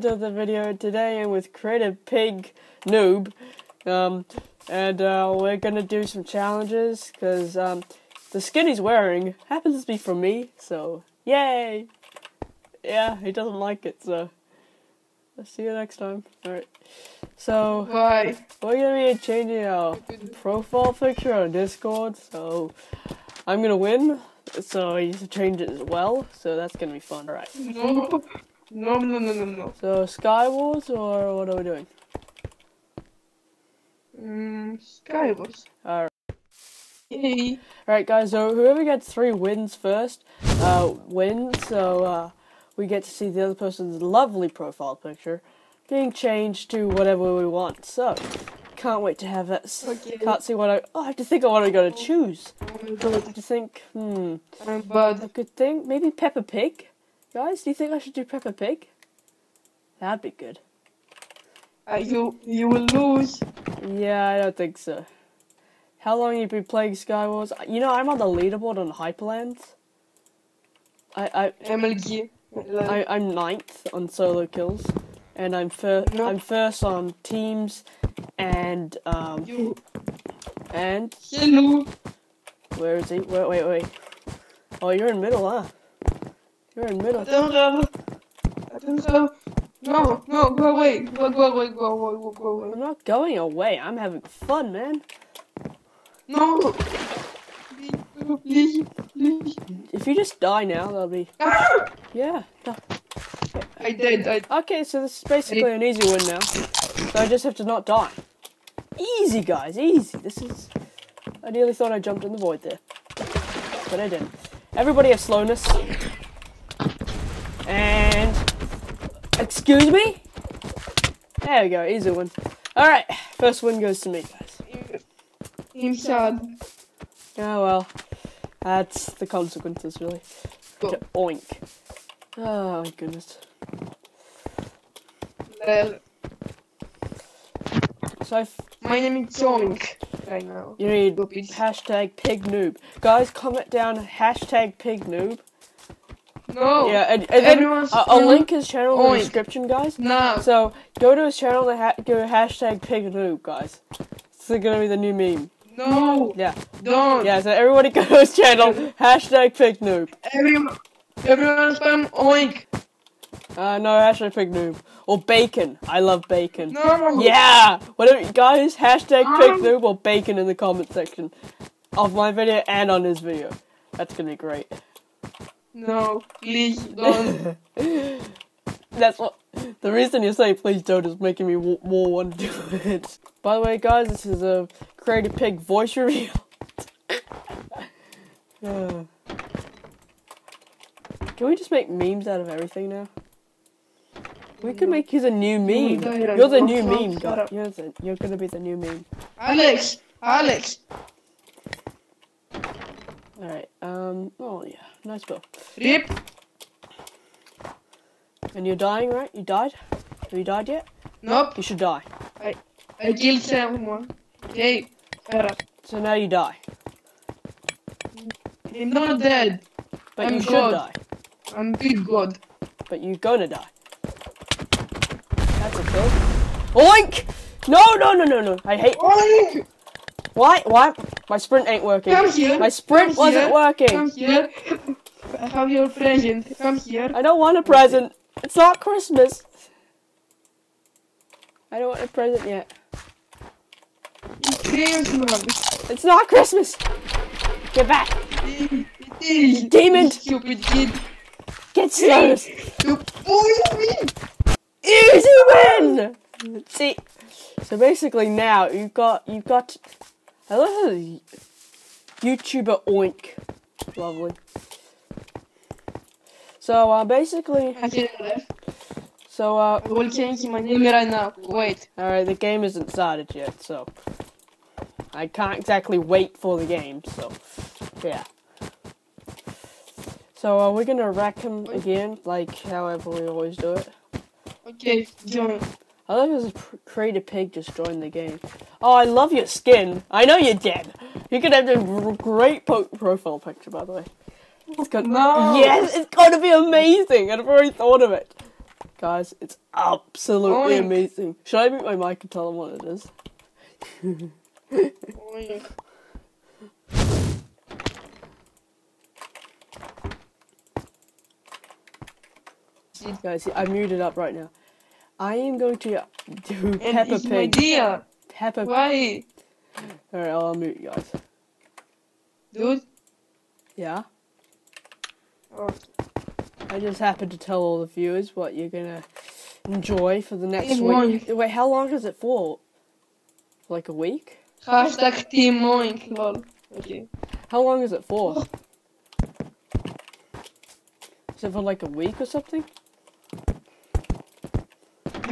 to the video. Today I'm with Creative Pig Noob, um, and uh, we're gonna do some challenges because um, the skin he's wearing happens to be from me. So yay! Yeah, he doesn't like it. So I'll see you next time. All right. So Why? we're gonna be changing our profile picture on Discord. So I'm gonna win. So he needs to change it as well. So that's gonna be fun. All right. No. No, no, no, no. So Skywars or what are we doing? Mm, Skywars. Alright. Yay. Alright guys, so whoever gets three wins first, uh, wins, so, uh, we get to see the other person's lovely profile picture being changed to whatever we want. So, can't wait to have that. Okay. Can't see what I, oh, I have to think of what I'm gonna choose. Oh my I have to think, hmm, I'm a bad. good thing, maybe Peppa Pig? Guys, do you think I should do Peppa Pig? That'd be good. Uh, you, you will lose. Yeah, I don't think so. How long you been playing Skywars? You know, I'm on the leaderboard on Hyperlands. I I MLG. I I'm ninth on solo kills, and I'm first. No. I'm first on teams, and um You. and Hello. where is he? Wait wait wait. Oh, you're in middle, huh? You're in I middle. don't have. I don't have. No, no, go away. Go, go away, go away, go, go I'm not going away. I'm having fun, man. No. Please, please, please. If you just die now, that'll be Ah! yeah. no. I died, I Okay, so this is basically an easy win now. So I just have to not die. Easy, guys, easy. This is. I nearly thought I jumped in the void there, but I didn't. Everybody has slowness. And. Excuse me? There we go, easy win. Alright, first win goes to me, guys. I'm sad. Oh well. That's the consequences, really. Go. Oink. Oh my goodness. Well, So I f- my name is Zoink right now. you need Stupid. Hashtag pig noob. Guys, comment down hashtag pig noob. No. Yeah, and, and then uh, I'll link his channel in the description, guys. No. So go to his channel and ha- go hashtag pig noob, guys. It's gonna be the new meme. No. Yeah, Don't. yeah. So everybody go to his channel hashtag pig noob. Everyone. Everyone spam oink. Uh, no hashtag pig noob or bacon. I love bacon. No. Yeah, whatever, guys. Hashtag pig Um. noob or bacon in the comment section of my video and on his video. That's gonna be great. No. Please don't. That's what the reason you say please don't is making me w- more want to do it. By the way, guys, this is a Creative Pig voice reveal. Uh, Can we just make memes out of everything now? We could make you the new meme. You're the new meme, guy. You're, the, you're gonna be the new meme. Alex. Alex. Alright, um, oh yeah, nice bill. Rip. And you're dying, right? You died? Have you died yet? Nope. You should die. I I killed someone. Okay. Alright. So now you die. I'm not dead. But I'm you should God. die. I'm big god. But you're gonna die. That's a kill. Oink! No, no, no, no, no. I hate. Oink. Why? Why? My sprint ain't working. Come here. My sprint Come wasn't here. working. Come here. I have your present. Come here. I don't want a present. It's not Christmas. I don't want a present yet. It's Christmas. It's not Christmas. Get back. It is. Demon. Stupid kid. Get slowness. You poison me. Easy win. See. So basically now you've got you've got. I love how YouTuber Oink. Lovely. So uh, basically, I can left. so uh, I will change my name right now. Wait. all right, the game isn't started yet, so I can't exactly wait for the game. So yeah. So uh, we're gonna wreck him again, like however we always do it. Okay, join. I love this pr- creative pig just joined the game. Oh, I love your skin. I know you're dead. You could have a great po- profile picture, by the way. It's gonna, No. Yes, it's gonna be amazing. I've already thought of it. Guys, it's absolutely Oink. amazing. Should I mute my mic and tell them what it is? Guys, I muted up right now. I am going to do Peppa my Pig. dear. Peppa Why? Alright, I'll mute you guys. Dude. Yeah? Oh. I just happened to tell all the viewers what you're gonna enjoy for the next Team week. Wait, how long is it for? Like a week? Hashtag team oink, lol. Okay. How long is it for? Oh. Is it for like a week or something?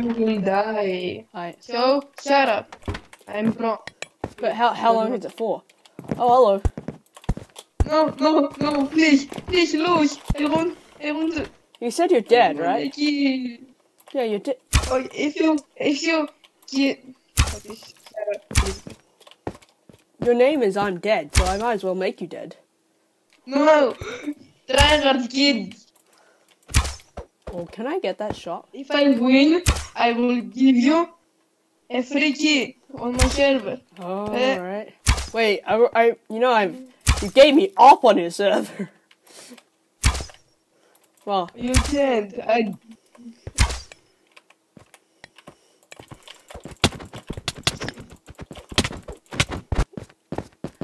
You will die. I. So, shut up. I'm pro. But how how long is it for? Oh, hello. No, no, no, please, please, lose. I want, I want to. You said you're dead, right? Yeah, you're dead. Oh, if you, if you get. Okay, shut up, please. Your name is I'm dead, so I might as well make you dead. No! Tryhard kid! Well, can I get that shot? If I win, I will give you a free key on my server. Oh, Eh. alright. Wait, I, I, you know, I've, you gave me up on your server. Well, You can't. I.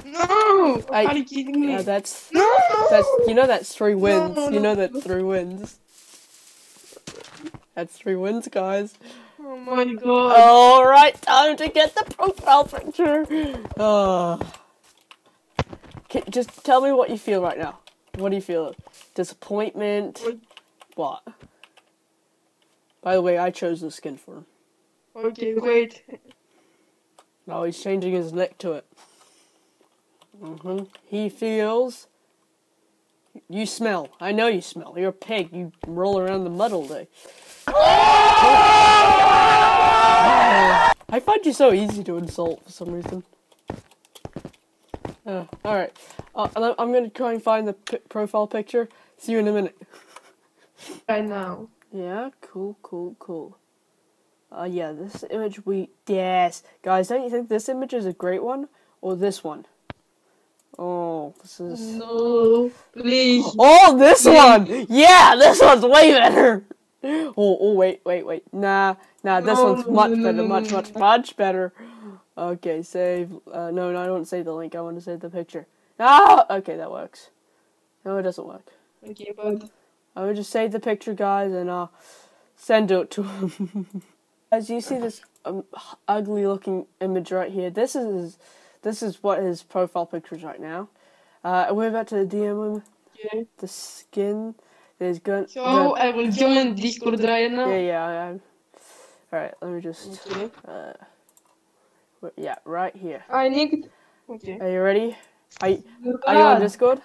No! I- Are you kidding me? uh, that's, no! that's, you know, that's three wins. no, You know no. that's three wins. That's three wins, guys. Oh my god. Alright, time to get the profile picture. Uh, can, just tell me what you feel right now. What do you feel? Disappointment? What? By the way, I chose the skin for him. Okay, wait. Now he's changing his neck to it. hmm He feels. You smell. I know you smell. You're a pig. You roll around the mud all day. I find you so easy to insult for some reason. Uh, alright. Uh, I'm- gonna try and find the profile picture. See you in a minute. Right now. Yeah, cool, cool, cool. Uh, yeah, this image we yes, guys. Don't you think this image is a great one, or this one? Oh, this is. No, please. Oh, this one! Yeah, this one's way better. Oh, oh, wait, wait, wait. Nah, nah. This No, one's much no, better, no, much, much, much better. Okay, save. Uh, no, no, I don't save the link. I want to save the picture. Ah, okay, that works. No, it doesn't work. Okay, but I would just save the picture, guys, and I'll send it to him. As you see this um, ugly looking image right here, this is this is what his profile picture is right now. Uh, we're about to DM him okay. the skin. There's gun. So gun- I will join Discord right now. yeah, yeah. I, I'm- all right, let me just. Okay. Uh, yeah, right here. I need. Okay. Are you ready? Are you, are you on Discord?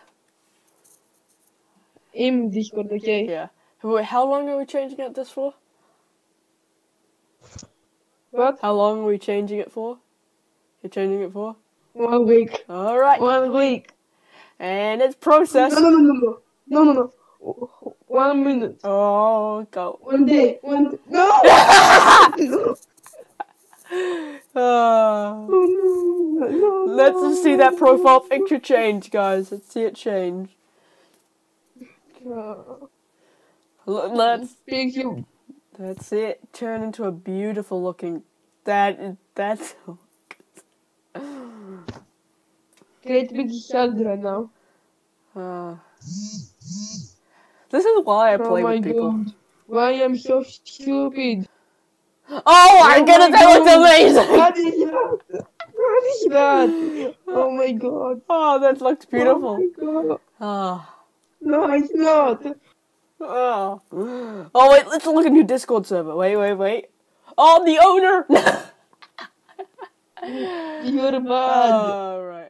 In Discord, okay. Yeah. Wait, how long are we changing it this for? What? How long are we changing it for? You're changing it for? One week. All right. One week. And it's processed. No, processed. no, no, no, no. No, no, no. One minute. Oh, go. One day. One. d- No! no! Ah. No, no, no, Let's just see that profile picture change, guys. Let's see it change. no. L- Let's Thank you. let's see it turn into a beautiful looking. That is that's. Great big shoulder right now. Uh, this is why I Oh play my with people. god. Why I'm so stupid? Oh Oh my that looks God. amazing! What is that? What is that? Oh my god. Oh, that looks beautiful. Oh my god. Ah. No, it's not. Oh. oh wait, let's look at your Discord server. Wait, wait, wait. Oh, the owner. You're bad. All right.